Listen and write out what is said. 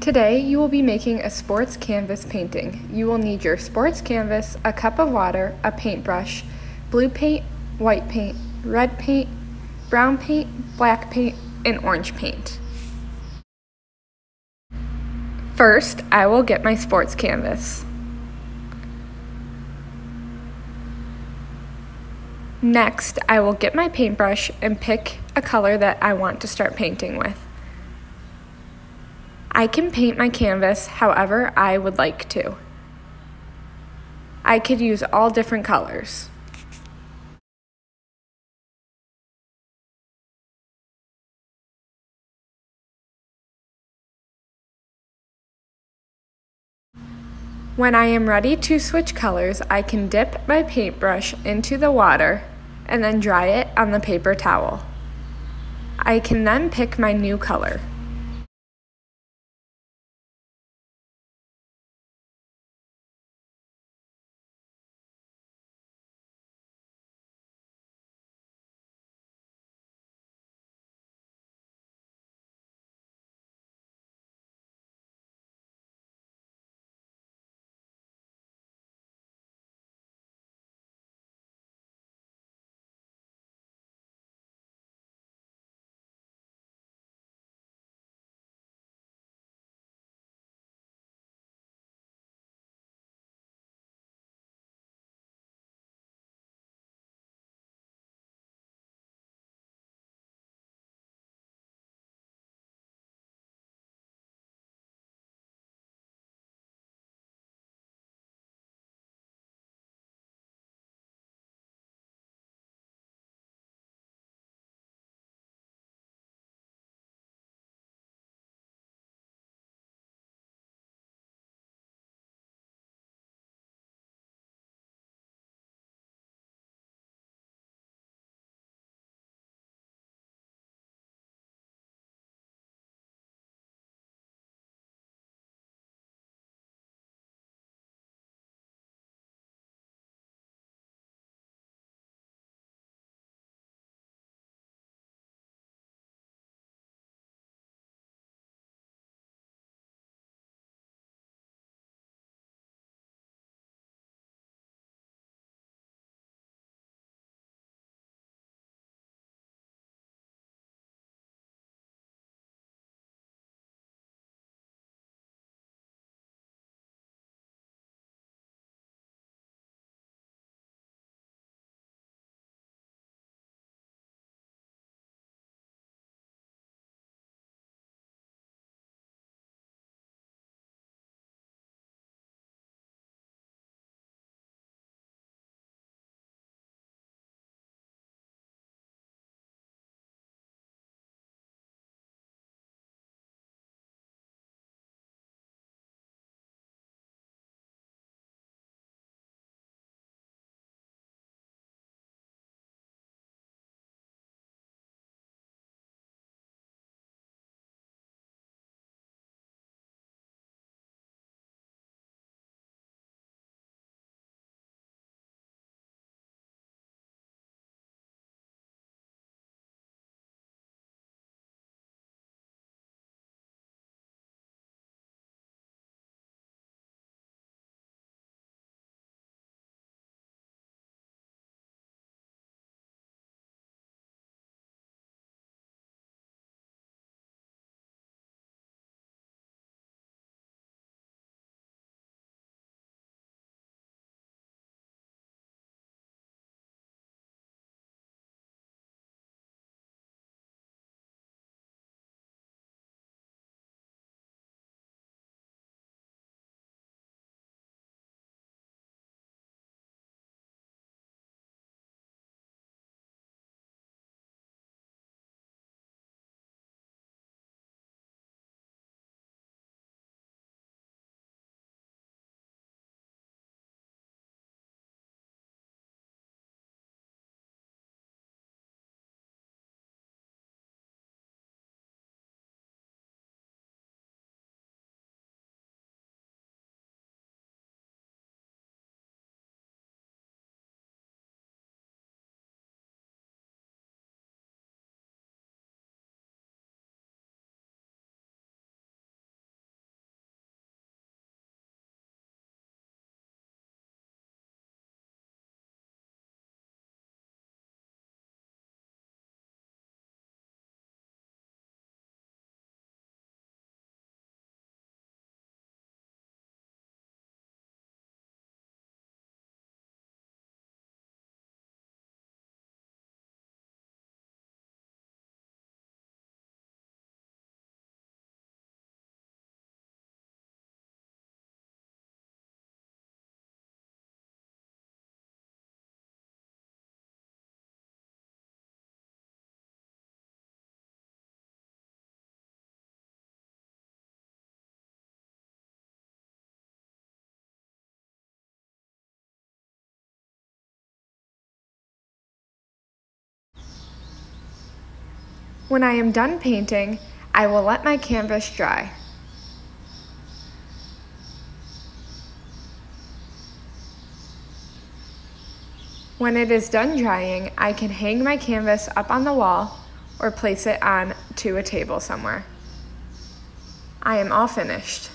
Today you will be making a sports canvas painting. You will need your sports canvas, a cup of water, a paintbrush, blue paint, white paint, red paint, brown paint, black paint, and orange paint. First, I will get my sports canvas. Next, I will get my paintbrush and pick a color that I want to start painting with. I can paint my canvas however I would like to. I could use all different colors. When I am ready to switch colors, I can dip my paintbrush into the water and then dry it on the paper towel. I can then pick my new color. When I am done painting, I will let my canvas dry. When it is done drying, I can hang my canvas up on the wall or place it on to a table somewhere. I am all finished.